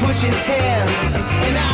pushing 10. And I